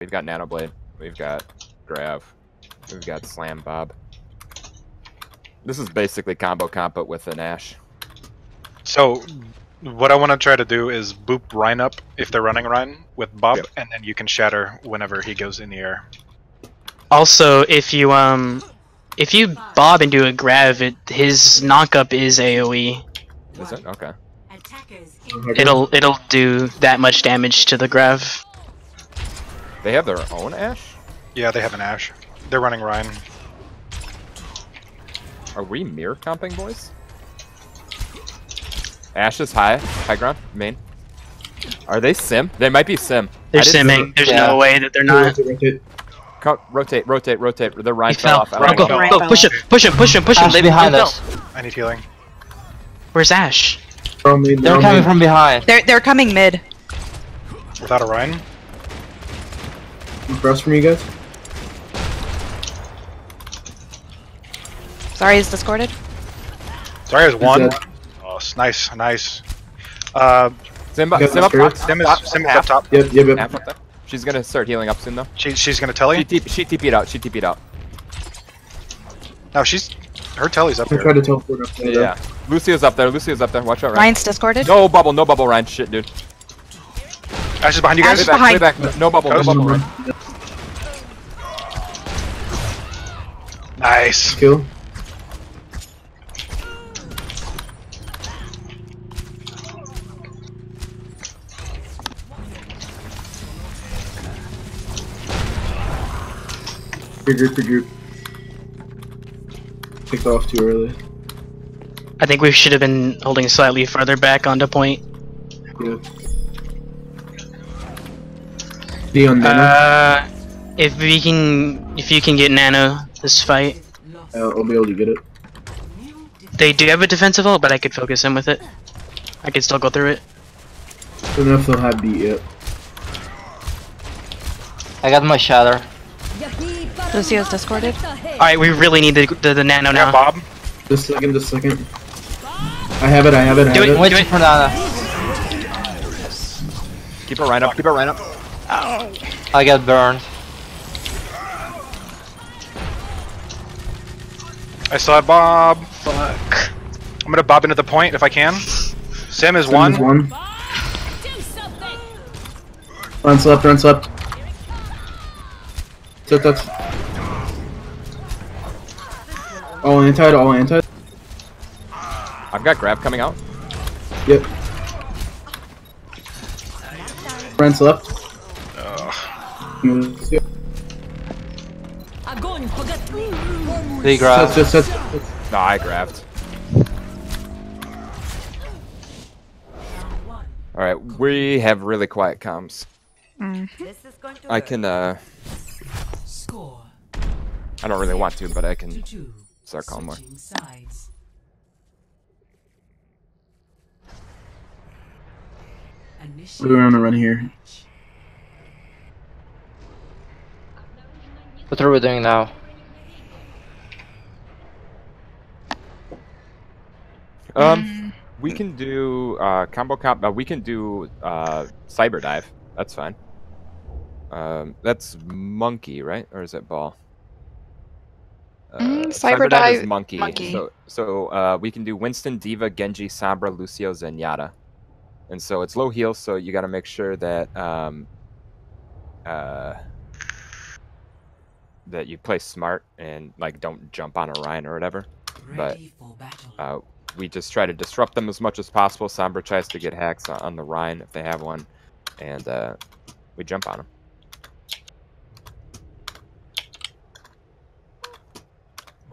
We've got Nanoblade. We've got Grav. We've got Slam Bob. This is basically combo comp, but with an Ash. So, what I want to try to do is boop Rein up if they're running Rein with Bob, Yep. and then you can shatter whenever he goes in the air. Also, if you um, if you bob into a grav, it, his knock up is AOE. Is it? Okay. It'll it'll do that much damage to the grav. They have their own Ash? Yeah, they have an Ash. They're running Rein. Are we mirror comping, boys? Ash is high. High ground. Main. Are they sim? They might be sim. They're I see simming. There's Yeah. no way that they're not. Rotate, rotate. Rotate, rotate, rotate. The Rein He fell, fell. off. I Go, go, know. Go, push him, push him, push him, push ah, him. Ash They- behind us. I need healing. Where's Ash? Throw me, They're throw coming me. from behind. They're they're coming mid. Without a Rein? Burst from you guys. Sorry, is discorded. Sorry, there's one. dead. Oh, s- nice, nice. Uh, Sim, up- Got sim up the top. Sim top, Sim half, up top. Yep, yep, yep. half up. She's gonna start healing up soon though. She, she's gonna telly? She, TP, she TP'd out. She TP'd out. No, she's. Her telly's up I there. tried to teleport up there. Yeah. Lucio's up there. Lucio's up there. Watch out, Ryan. Ryan's discorded. No bubble. No bubble, Ryan. Shit, dude. Ash is behind you Ash guys. is Way back. Back. No bubble. No bubble, Ryan. Nice. Kill. Regroup, regroup. Kicked off too early. I think we should have been holding slightly further back onto point. Yeah. D on Nano. Uh, if we can, if you can get Nano this fight, Uh, I'll be able to get it. they do have a defensive ult, but I could focus him with it. I could still go through it. Don't know if they'll have beat yet. I got my shatter. Lucio's discorded. All right, we really need the the, the Nano Yeah, now. Bob. Just a second, just a second. I have it, I have it, I Do have it, it. Waiting for Nana. Keep her Ryan up. Keep her Ryan up. I get burned. I still have Bob. Fuck. I'm gonna bob into the point if I can. Sim is Sim one. is one. Run slept, run slept. Tip, that's. All anti, all anti. I've got grab coming out. Yep. Run slept. They grab. Touch, touch, touch, touch. No, I grabbed. All right, we have really quiet comms. I can. uh... Score I don't really want to, but I can two. start calling more. Sides. We're on a run here. What are we doing now? Um, we can do uh, combo comp. Uh, we can do uh, cyber dive. That's fine. Um, that's monkey, right? Or is it ball? Uh, Mm, cyber is dive- monkey. monkey. So, so uh, we can do Winston, D.Va, Genji, Sombra, Lucio, Zenyatta. And so it's low heal, so you got to make sure that um, uh, that you play smart and like don't jump on Orion or whatever. But, Ready for battle. Uh, we just try to disrupt them as much as possible. Sombra tries to get hacks on- on the Rein if they have one, and uh, we jump on them.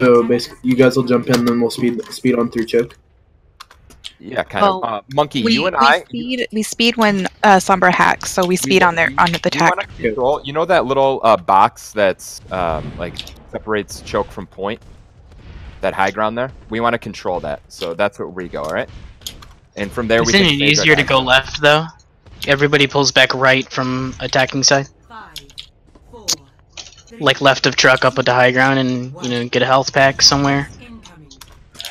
So basically, you guys will jump in, then we'll speed speed on through choke. Yeah, kind Well, of. Uh, Monkey, We, you and we I. speed we speed when uh, Sombra hacks, so we speed on their on the you attack. wanna control- you know that little uh, box that's um, like separates choke from point? That high ground there? We want to control that. So that's where we go, alright? And from there we Isn't can it easier to dive. go left though? Everybody pulls back right from attacking side, Five, four, three, like left of truck up at the high ground, and you know get a health pack somewhere.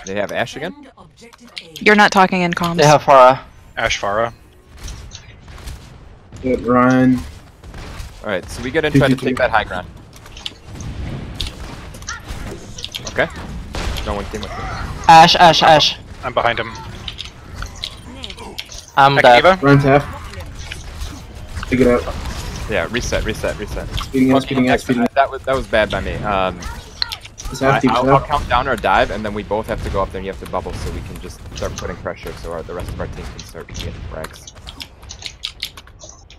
Incoming. They have Ash again? Defend objective A. You're not talking in comms. They have Pharah. Ash Pharah. Yep, Ryan. Alright, so we get in, Two, try to take that high ground. Okay. No one came with me. Ash, Ash, Ash. I'm behind him. I'm Heck, dead. Eva? Ryan's half. Take it out. Yeah, reset, reset, reset. Speeding out, speeding out, speeding out. That was that was bad by me. Um, It's I, half deep, it's I'll, I'll count down our dive, and then we both have to go up there, and you have to bubble, so we can just start putting pressure, so our, the rest of our team can start getting frags.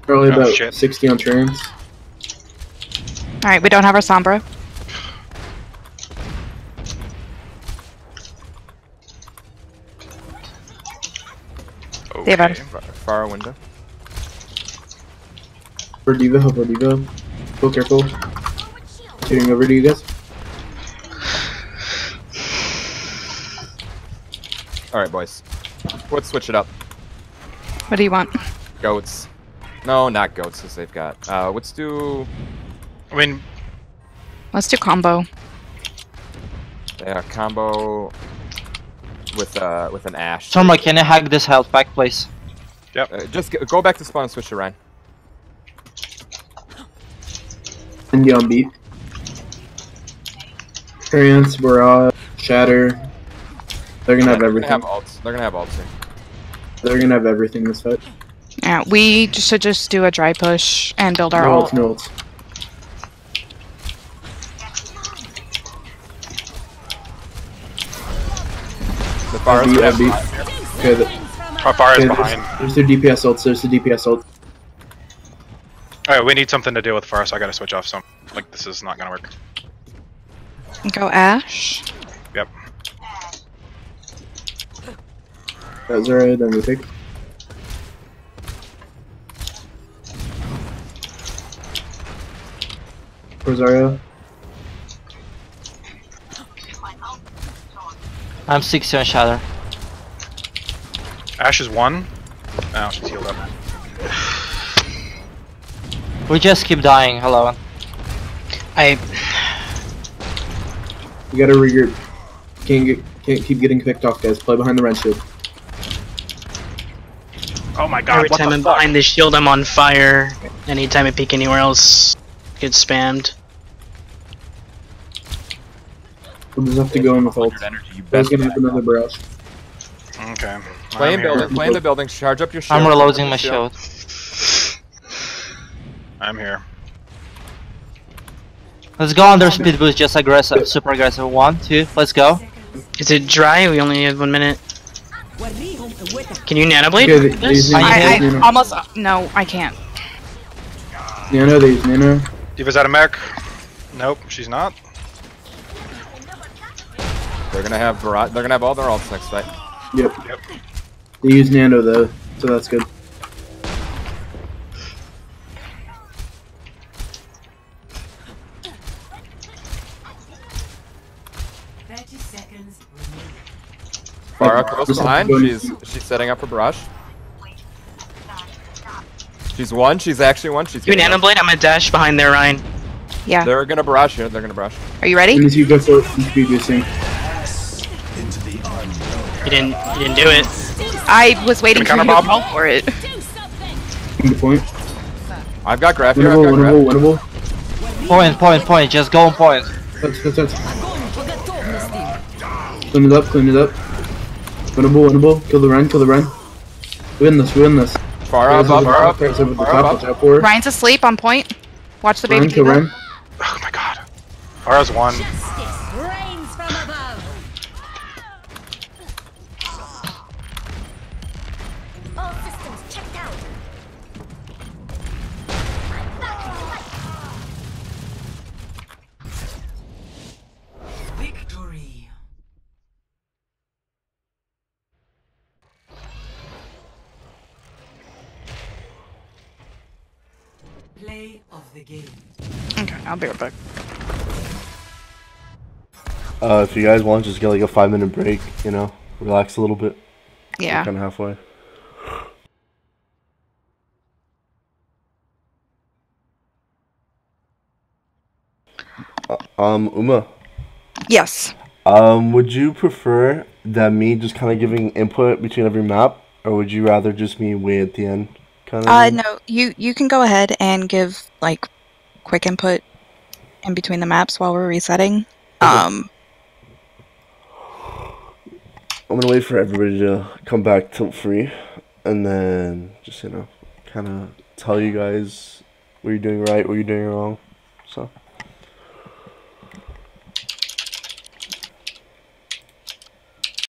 Probably Oh, about shit. 60 on turns. All right, we don't have our Sombra. David. Okay. Far, far window. For D.Va, help for D.Va. Go careful. Shooting over to you guys. Alright, boys. Let's switch it up. What do you want? Goats. No, not goats, because they've got. Uh, let's do. I mean, Let's do combo. Yeah, combo with uh with an ash. Sombra, can you hack this health pack, please? Uh, just g- go back to spawn and switch to Ryan. And get on beat. Trance, Barrage, Shatter. They're gonna have They're everything. gonna have ults. They're gonna have ults here. They're gonna have everything this fight. Yeah, we just should just do a dry push and build our No ult. no ults. The far is beat. Okay, the, how far is behind? there's, there's their DPS ults, there's the DPS ult. Alright, we need something to deal with first. I gotta switch off some. Like, this is not gonna work. Go Ash. Yep. That's alright, then we pick. Rosario. I'm 60 on Shatter. Ash is one. Oh, she's healed up. We just keep dying, hello. I You gotta regroup. Can't get, can't keep getting picked off, guys. Play behind the red shield. Oh my god, every what time the I'm fuck? behind the shield, I'm on fire. Anytime I peek anywhere else, get spammed. We'll just have to go in with ult. 100 energy. You There's best gonna have another barrage. Okay. Play in building. Play in the building. Charge up your shield. I'm reloading my shield. I'm here. Let's go under speed boost, just aggressive, super aggressive. One, two, let's go. Is it dry? We only have one minute. Can you nanoblade? Okay, they, they I Nano. I, I Nano. almost no, I can't. Nano, they use Nano. D.Va's out of mech. Nope, she's not. They're gonna have barrage. They're gonna have all their ults next fight. Yep. Yep. They use Nano though, so that's good. Thirty seconds remaining. Pharah close behind. to go in- She's she's setting up her barrage. She's one. She's actually one. She's Do a getting up. nanoblade. I'm gonna dash behind there, Ryan. Yeah. They're gonna barrage here. They're gonna barrage. Are you ready? as you go for it, you speed boosting. You didn't. You didn't do it. I was waiting for you to counter call for it. Good point. I've got grav here. I've Winnable, got winnable, winnable. Point, point, point, just go on point. Touch, touch, touch. Clean it up, clean it up. Winnable, winnable. Kill the run, kill the run. Win this, win this. Pharah Guys over above. the Pharah top, up. guys over the Pharah top, above. watch out for her. Ryan's asleep on point. Watch the baby Run, kill D.Va. run. Oh my god. Pharah's one. Rains Play of the game. Okay, I'll be right back. Uh, if you guys want, just get like a five minute break, you know, relax a little bit. Yeah. Kind of halfway. Uh, um, Uma, Yes. um, would you prefer that me just kind of giving input between every map, or would you rather just me wait at the end? Kind of. Uh, no, you you can go ahead and give like quick input in between the maps while we're resetting. Um, I'm gonna wait for everybody to come back tilt free, and then just you know, kind of tell you guys what you're doing right, what you're doing wrong. So.